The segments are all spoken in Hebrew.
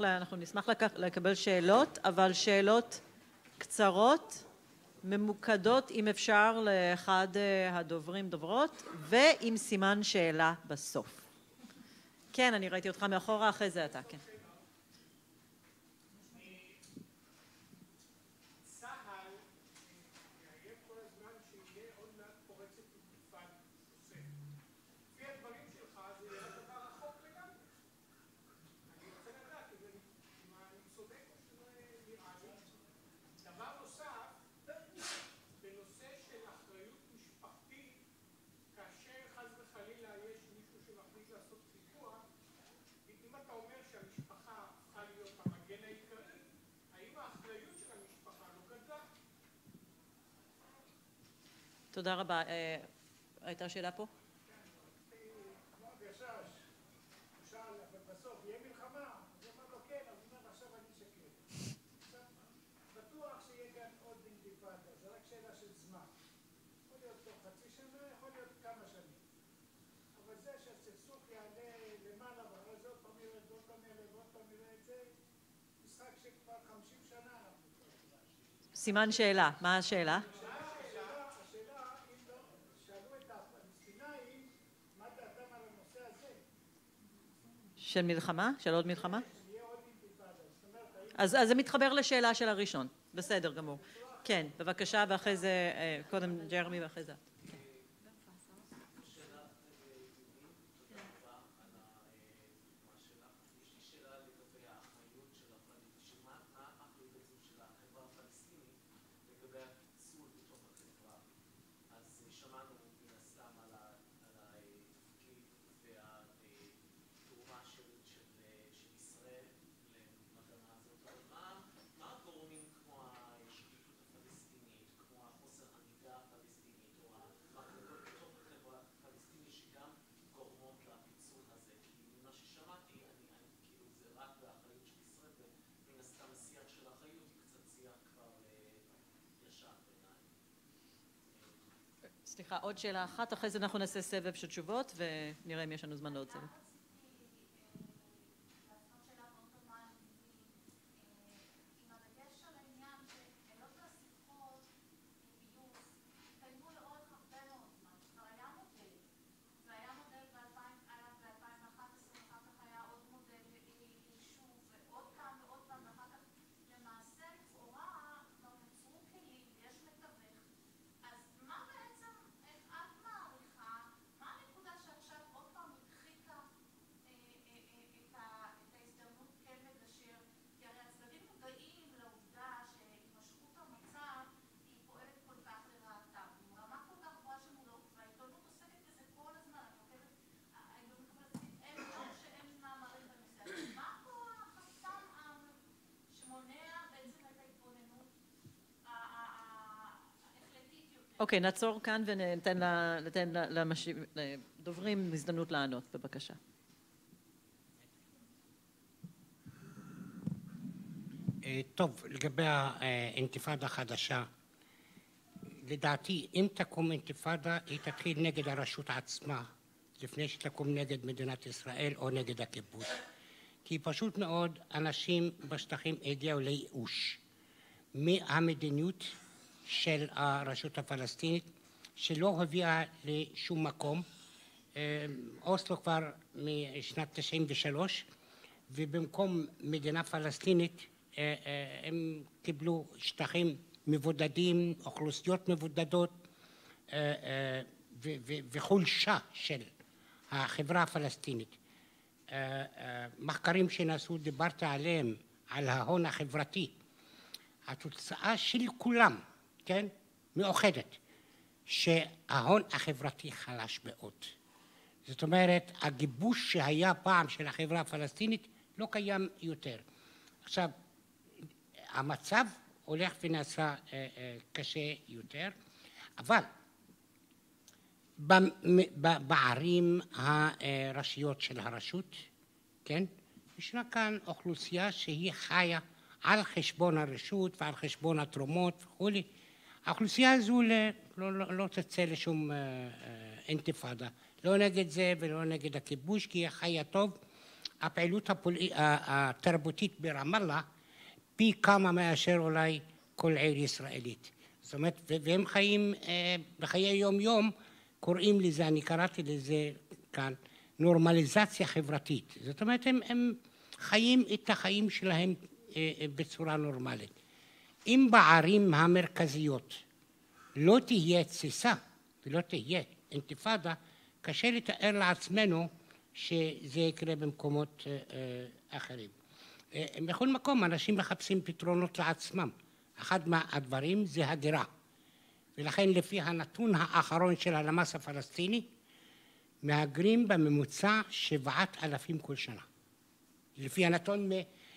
נשמח, אנחנו נשמח לקבל שאלות, אבל שאלות קצרות, ממוקדות, אם אפשר, לאחד הדוברים דוברות, ועם סימן שאלה בסוף. כן, אני ראיתי אותך מאחורה, אחרי זה אתה, כן. תודה רבה. הייתה שאלה פה? סימן שאלה, מה השאלה? של מלחמה? של עוד מלחמה? אז זה מתחבר לשאלה של הראשון, בסדר גמור. כן, בבקשה, ואחרי זה, קודם ג'רמי ואחרי זה. סליחה, עוד שאלה אחת, אחרי זה אנחנו נעשה סבב של תשובות ונראה אם יש לנו זמן לעוד סבב. אוקיי, נעצור כאן וניתן לדוברים הזדמנות לענות, בבקשה. טוב, לגבי האינתיפאדה החדשה, לדעתי, אם תקום אינתיפאדה, היא תתחיל נגד הרשות עצמה, לפני שתקום נגד מדינת ישראל או נגד הכיבוש. כי פשוט מאוד, אנשים בשטחים הגיעו לייאוש מהמדיניות של הרשות הפלסטינית, שלא הביאה לשום מקום. אוסלו כבר משנת 93, ובמקום מדינה פלסטינית הם קיבלו שטחים מבודדים, אוכלוסיות מבודדות וחולשה של החברה הפלסטינית. מחקרים שנעשו, דיברת עליהם, על ההון החברתי. התוצאה של כולם כן, מאוחדת, שההון החברתי חלש מאוד. זאת אומרת, הגיבוש שהיה פעם של החברה הפלסטינית לא קיים יותר. עכשיו, המצב הולך ונעשה קשה יותר, אבל בערים הראשיות של הרשות, כן, ישנה כאן אוכלוסייה שהיא חיה על חשבון הרשות ועל חשבון התרומות וכולי, האוכלוסייה הזו לא, לא, לא תצא לשום אינתיפאדה, לא נגד זה ולא נגד הכיבוש, כי היא חיה טוב הפעילות הפול... התרבותית ברמאללה פי כמה מאשר אולי כל עיר ישראלית. זאת אומרת, והם חיים אה, בחיי יום-יום, קוראים לזה, אני קראתי לזה כאן, נורמליזציה חברתית. זאת אומרת, הם, הם חיים את החיים שלהם אה, אה, בצורה נורמלית. אם בערים המרכזיות לא תהיה תסיסה ולא תהיה אינתיפאדה, קשה לתאר לעצמנו שזה יקרה במקומות אה, אחרים. בכל מקום אנשים מחפשים פתרונות לעצמם. אחד מהדברים זה הגירה. ולכן לפי הנתון האחרון של הלמ"ס הפלסטיני, מהגרים בממוצע שבעת אלפים כל שנה. לפי הנתון,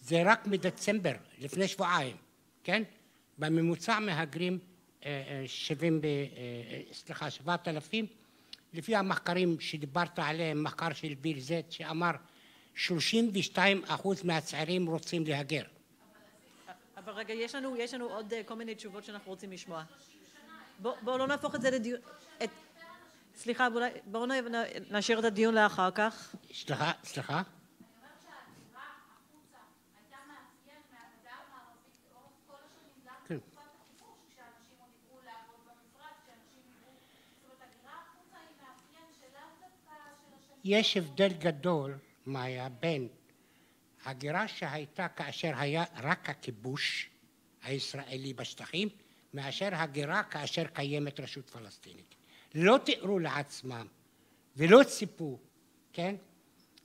זה רק מדצמבר, לפני שבועיים, כן? בממוצע מהגרים אה, אה, שבעים, ב... אה, סליחה, שבעת אלפים. לפי המחקרים שדיברת עליהם, מחקר של ביל זט שאמר 32 אחוז מהצעירים רוצים להגר. אבל רגע, יש לנו, יש לנו עוד כל מיני תשובות שאנחנו רוצים לשמוע. בואו בוא לא נהפוך את זה לדיון... את... סליחה, בואו נשאיר את הדיון לאחר כך. סליחה, סליחה? יש הבדל גדול, מאיה, בין הגירה שהייתה כאשר היה רק הכיבוש הישראלי בשטחים, מאשר הגירה כאשר קיימת רשות פלסטינית. לא תיארו לעצמם ולא ציפו, כן,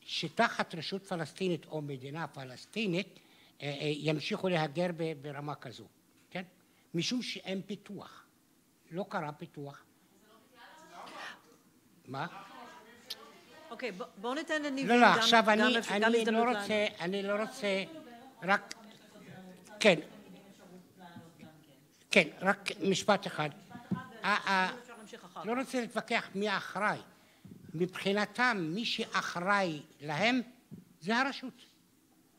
שתחת רשות פלסטינית או מדינה פלסטינית אה, אה, ימשיכו להגר ברמה כזו, כן? משום שאין פיתוח. לא קרה פיתוח. מה? אוקיי, בואו ניתן לניבים לא, לא, עכשיו אני לא רוצה, אני לא רוצה, רק, כן, כן, רק משפט אחד. לא רוצה להתווכח מי האחראי. מבחינתם, מי שאחראי להם זה הרשות,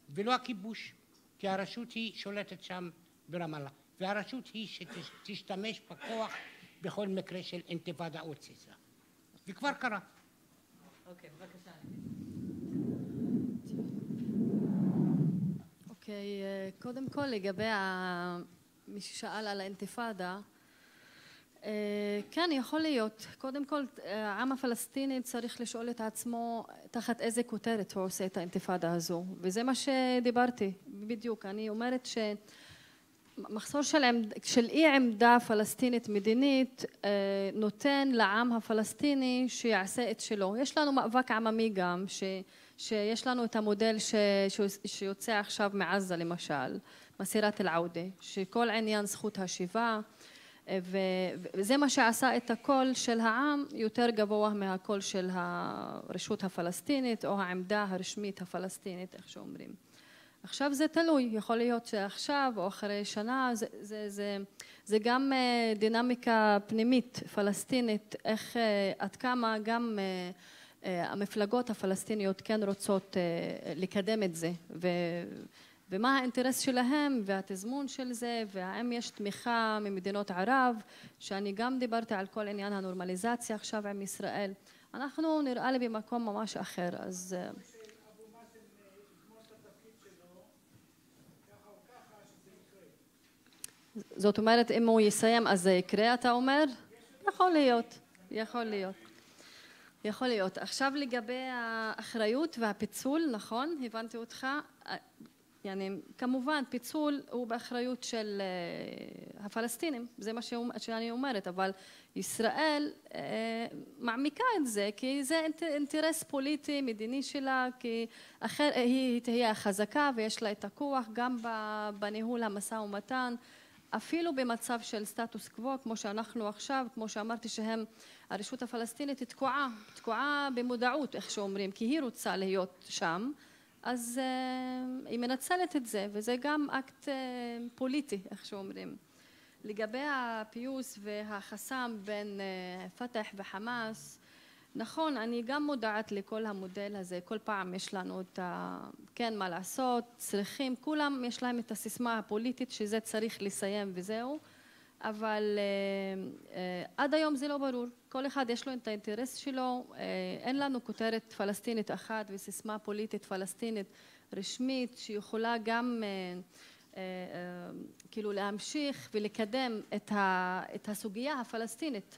ולא הכיבוש, כי הרשות היא שולטת שם ברמאללה, והרשות היא שתשתמש בכוח בכל מקרה של אינתיפאדה או תסיסה. וכבר קרה. אוקיי, בבקשה. אוקיי, אה, קודם כל לגבי מי ששאל על האינתיפאדה, אה, כן, יכול להיות. קודם כל, העם הפלסטיני צריך לשאול את עצמו תחת איזה כותרת הוא עושה את האינתיפאדה הזו, וזה מה שדיברתי, בדיוק. אני אומרת ש... מחסור של, עמד, של אי עמדה פלסטינית מדינית אה, נותן לעם הפלסטיני שיעשה את שלו. יש לנו מאבק עממי גם, ש, שיש לנו את המודל ש, שיוצא עכשיו מעזה למשל, מסירת אל-עודה, שכל עניין זכות השיבה, אה, וזה מה שעשה את הקול של העם יותר גבוה מהקול של הרשות הפלסטינית או העמדה הרשמית הפלסטינית, איך שאומרים. עכשיו זה תלוי, יכול להיות שעכשיו או אחרי שנה, זה, זה, זה, זה גם אה, דינמיקה פנימית פלסטינית, איך, אה, עד כמה גם אה, המפלגות הפלסטיניות כן רוצות לקדם את זה, ו, ומה האינטרס שלהם והתזמון של זה, והאם יש תמיכה ממדינות ערב, שאני גם דיברתי על כל עניין הנורמליזציה עכשיו עם ישראל, אנחנו נראה לי במקום ממש אחר, אז זאת אומרת, אם הוא יסיים אז זה יקרה, אתה אומר? יכול להיות, יכול להיות. יכול להיות. עכשיו לגבי האחריות והפיצול, נכון? הבנתי אותך. يعني, כמובן פיצול הוא באחריות של אה, הפלסטינים, זה מה שאני אומרת, אבל ישראל אה, מעמיקה את זה כי זה אינטרס פוליטי מדיני שלה, כי אחר, היא תהיה חזקה ויש לה את הכוח גם בניהול המשא ומתן אפילו במצב של סטטוס קוו כמו שאנחנו עכשיו, כמו שאמרתי שהם, הרשות הפלסטינית תקועה, תקועה במודעות איך שאומרים, כי היא רוצה להיות שם, אז uh, היא מנצלת את זה וזה גם אקט uh, פוליטי איך שאומרים. לגבי הפיוס והחסם בין uh, פתח וחמאס נכון, אני גם מודעת לכל המודל הזה, כל פעם יש לנו את ה... כן, מה לעשות, צריכים, כולם יש להם את הסיסמה הפוליטית שזה צריך לסיים וזהו, אבל אה, אה, עד היום זה לא ברור. כל אחד יש לו את האינטרס שלו. אה, אין לנו כותרת פלסטינית אחת וסיסמה פוליטית פלסטינית רשמית שיכולה גם כאילו להמשיך ולקדם את הסוגיה הפלסטינית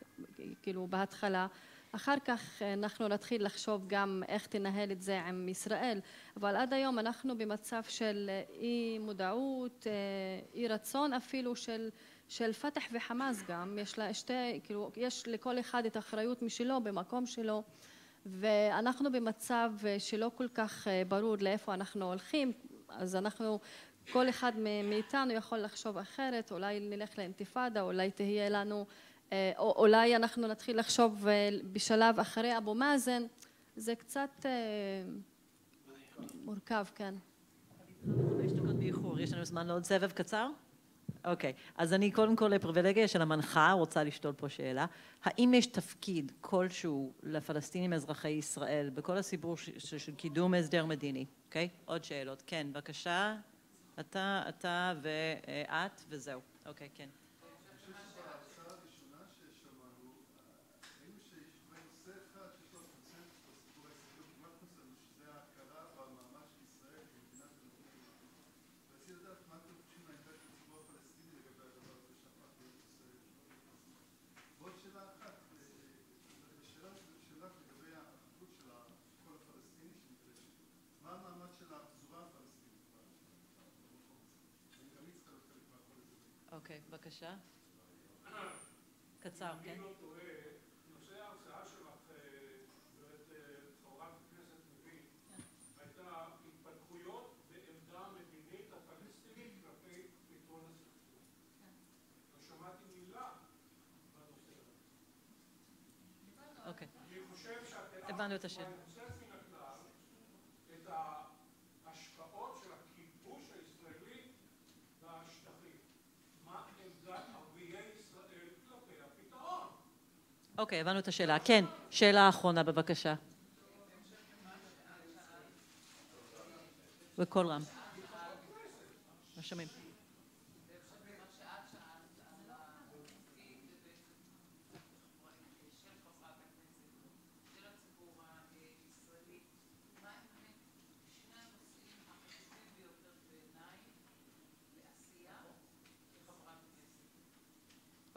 כאילו בהתחלה אחר כך אנחנו נתחיל לחשוב גם איך תנהל את זה עם ישראל. אבל עד היום אנחנו במצב של אי מודעות אי רצון אפילו של של פתח וחמאס גם, יש לה שתי, כאילו, יש לכל אחד את האחריות משלו במקום שלו. ואנחנו במצב שלא כל כך אה, ברור לאיפה אנחנו הולכים. אז אנחנו כל אחד מאיתנו יכול לחשוב אחרת. אולי נלך לאינתיפאדה אולי תהיה לנו אה, אולי אנחנו נתחיל לחשוב אה, בשלב אחרי אבו מאזן זה קצת מורכב כן. חמש דקות באיחור יש לנו זמן לעוד סבב קצר? אוקיי. אז אני קודם כל לפריבילגיה של המנחה רוצה לשתול פה שאלה. האם יש תפקיד כלשהו לפלסטינים אזרחי ישראל בכל הסיפור של, קידום הסדר מדיני? אוקיי? עוד שאלות. כן, בבקשה. אתה, אתה ואת וזהו. אוקיי, כן. אוקיי, בבקשה. קצר, כן? לא נושא ההרצאה שלך, גברת חברת הכנסת לוין, הייתה התפתחויות בעמדה המדינית הפלסטינית כלפי פתרון הסכסוך. לא שמעתי מילה בנושא הזה. אוקיי. אני חושב שאת... הבנו את השאלה. אוקיי, הבנו את השאלה. כן, שאלה אחרונה בבקשה. בקול רם. לא שומעים.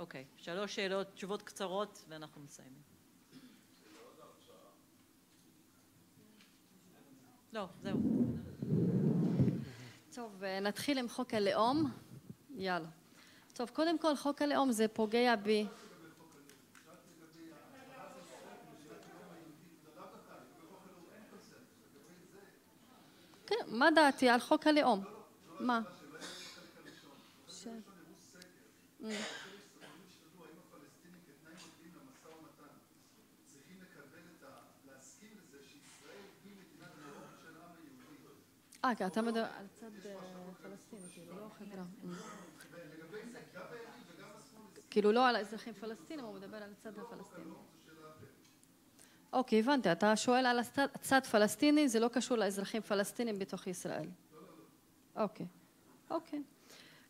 אוקיי, שלוש שאלות, תשובות קצרות ואנחנו מסיימים. לא, זהו. טוב, נתחיל עם חוק הלאום. יאללה. טוב, קודם כל חוק הלאום זה פוגע ב... כן, מה דעתי על חוק הלאום? מה? אה, כי אתה מדבר על צד אה, פלסטיני, כאילו, לא חברה. כאילו לא על האזרחים פלסטינים, הוא מדבר על הצד הפלסטיני. אוקיי, הבנתי, אתה שואל על הצד פלסטיני, זה לא קשור לאזרחים פלסטינים בתוך ישראל. אוקיי, אוקיי.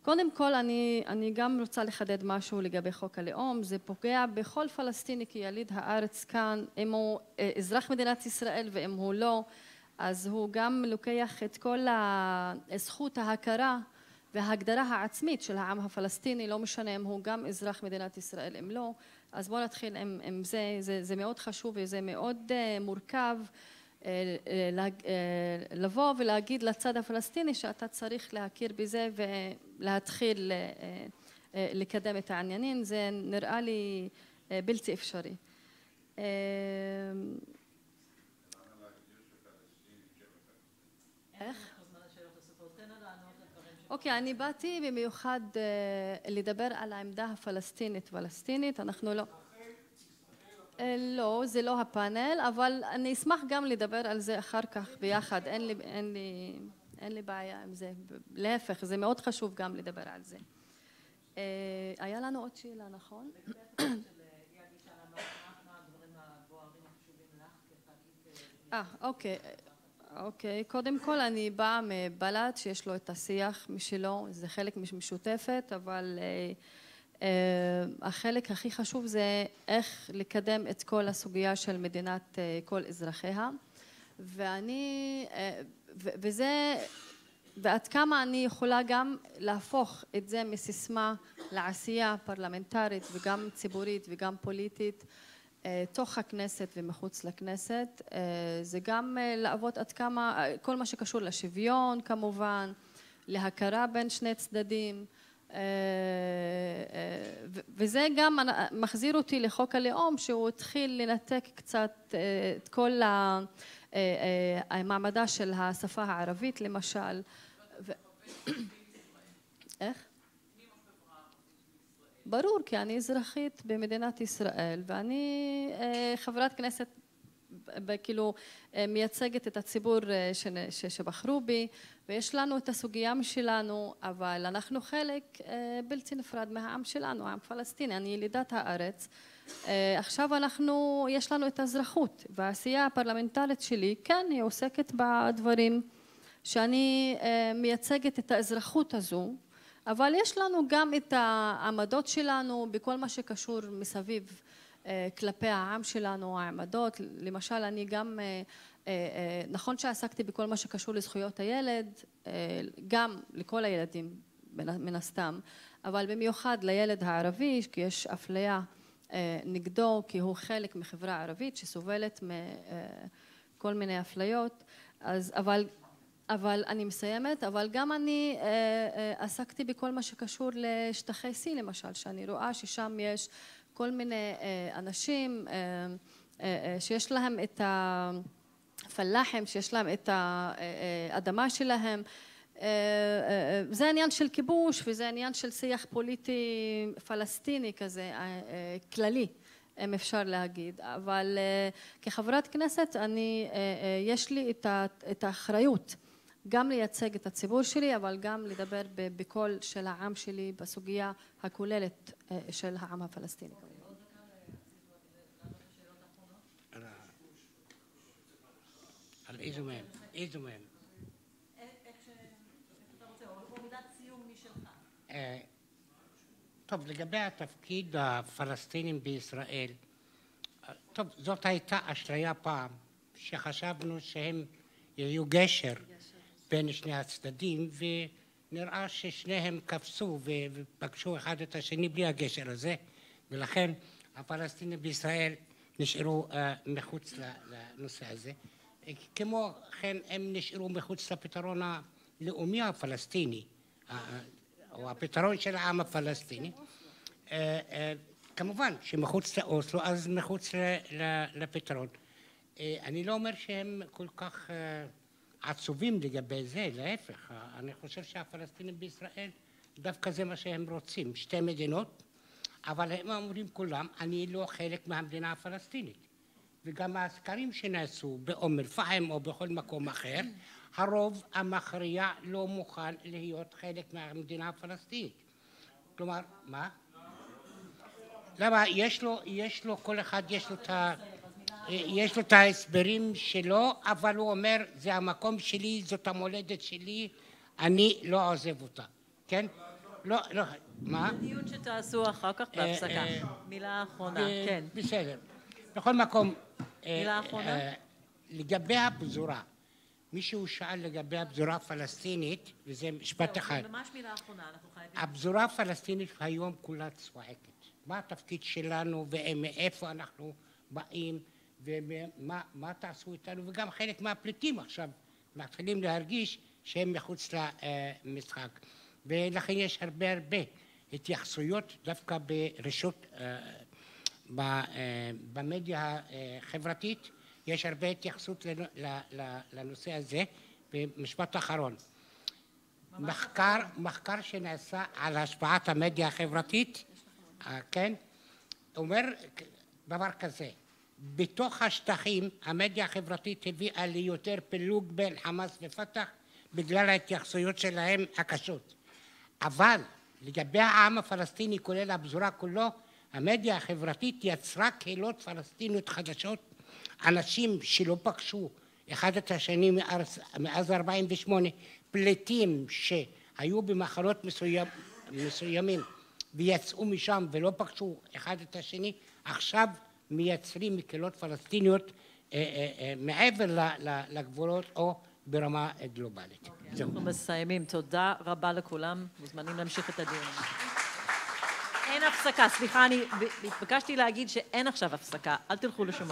קודם כל אני, אני גם רוצה לחדד משהו לגבי חוק הלאום, זה פוגע בכל פלסטיני כיליד הארץ כאן, אם הוא אה, אזרח מדינת ישראל ואם הוא לא, אז הוא גם לוקח את כל זכות ההכרה וההגדרה העצמית של העם הפלסטיני, לא משנה אם הוא גם אזרח מדינת ישראל אם לא, אז בואו נתחיל עם, עם זה, זה, זה מאוד חשוב וזה מאוד uh, מורכב uh, uh, לבוא ולהגיד לצד הפלסטיני שאתה צריך להכיר בזה ולהתחיל לקדם את העניינים, זה נראה לי בלתי אפשרי. איך? אוקיי, אני באתי במיוחד אה, לדבר על העמדה הפלסטינית פלסטינית, אנחנו לא... אה, לא, זה לא הפאנל, אבל אני אשמח גם לדבר על זה אחר כך ביחד, אין לי, אין לי, אין לי בעיה עם זה, להפך, זה מאוד חשוב גם לדבר על זה. אה, היה לנו עוד שאלה, נכון? אה, אוקיי. אוקיי, קודם כל אני באה מבל"ד שיש לו את השיח משלו, זה חלק משותפת, אבל אה, אה, החלק הכי חשוב זה איך לקדם את כל הסוגיה של מדינת אה, כל אזרחיה. ואני, אה, וזה, ועד כמה אני יכולה גם להפוך את זה מסיסמה לעשייה פרלמנטרית וגם ציבורית וגם פוליטית תוך הכנסת ומחוץ לכנסת. זה גם לעבוד עד כמה כל מה שקשור לשוויון כמובן להכרה בין שני צדדים. אה, אה, וזה גם מחזיר אותי לחוק הלאום שהוא התחיל לנתק קצת אה, את כל המעמדה של השפה הערבית למשל. איך? ברור כי אני אזרחית במדינת ישראל ואני חברת כנסת כאילו מייצגת את הציבור שבחרו בי ויש לנו את הסוגיה משלנו אבל אנחנו חלק אה, בלתי נפרד מהעם שלנו, העם פלסטיני, אני ילידת הארץ. אה, עכשיו אנחנו, יש לנו את האזרחות והעשייה הפרלמנטרית שלי כן היא עוסקת בדברים שאני אה, מייצגת את האזרחות הזו אבל יש לנו גם את העמדות שלנו בכל מה שקשור מסביב כלפי העם שלנו, העמדות, למשל אני גם אה, אה, נכון שעסקתי בכל מה שקשור לזכויות הילד, אה, גם לכל הילדים מן הסתם, אבל במיוחד לילד הערבי, כי יש אפליה נגדו, כי הוא חלק מחברה ערבית שסובלת מכל מיני אפליות, אז אבל אבל אני מסיימת, אבל גם אני עסקתי בכל מה שקשור לשטחי C למשל, שאני רואה ששם יש כל מיני אנשים שיש להם את ה... פלאחים שיש להם את האדמה שלהם. זה עניין של כיבוש וזה עניין של שיח פוליטי פלסטיני כזה כללי אם אפשר להגיד. אבל כחברת כנסת אני יש לי את האחריות גם לייצג את הציבור שלי אבל גם לדבר בקול של העם שלי בסוגיה הכוללת של העם הפלסטיני? אה, טוב, לגבי התפקיד הפלסטינים בישראל, טוב, זאת הייתה אשליה פעם, שחשבנו שהם יהיו גשר בין שני הצדדים, ונראה ששניהם קפצו ופגשו אחד את השני בלי הגשר הזה, ולכן הפלסטינים בישראל נשארו uh, מחוץ לנושא הזה. כמו כן הם נשארו מחוץ לפתרון הלאומי הפלסטיני או הפתרון של העם הפלסטיני אה, אה, כמובן שמחוץ לאוסלו אז מחוץ לפתרון אה, אני לא אומר שהם כל כך עצובים לגבי זה להפך אני חושב שהפלסטינים בישראל דווקא זה מה שהם רוצים שתי מדינות אבל הם אומרים כולם אני לא חלק מהמדינה הפלסטינית וגם הסקרים שנעשו באום אל-פחם או בכל מקום אחר, הרוב המכריע לא מוכן להיות חלק מהמדינה הפלסטינית. כלומר, מה? למה? יש לו, יש לו, כל אחד יש לו את ה... יש לו את ההסברים שלו, אבל הוא אומר, זה המקום שלי, זאת המולדת שלי, אני לא עוזב אותה, כן? לא, לא, מה? דיון שתעשו אחר כך בהפסקה. אה, אה, מילה אחרונה, כן. בסדר. בכל מקום, מילה אה, אחרונה. אה, לגבי הפזורה, מישהו שאל לגבי הפזורה הפלסטינית, וזה משפט אחד. ממש מילה אחרונה, אנחנו חייבים. הפזורה הפלסטינית היום כולה צועקת. מה התפקיד שלנו ומאיפה אנחנו באים ומה תעשו איתנו, וגם חלק מהפליטים עכשיו מתחילים להרגיש שהם מחוץ למשחק. ולכן יש הרבה הרבה התייחסויות דווקא ברשות אה, במדיה החברתית. יש הרבה התייחסות לנושא הזה. במשפט אחרון, מחקר, מחקר שנעשה על השפעת המדיה החברתית, אה, כן, אומר דבר כזה, בתוך השטחים המדיה החברתית הביאה ליותר פילוג בין חמאס ופת"ח בגלל ההתייחסויות שלהם הקשות. אבל לגבי העם הפלסטיני כולל הפזורה כולו המדיה החברתית יצרה קהילות פלסטיניות חדשות, אנשים שלא פגשו אחד את השני מאז, מאז 48, פליטים שהיו במחנות מסוים, מסוימים ויצאו משם ולא פגשו אחד את השני, עכשיו מייצרים מקהילות פלסטיניות אה, אה, אה, מעבר לגבולות או ברמה גלובלית. זהו. אנחנו מסיימים. תודה רבה לכולם. מוזמנים להמשיך את הדיון. אין הפסקה. סליחה, אני התבקשתי להגיד שאין עכשיו הפסקה. אל תלכו לשום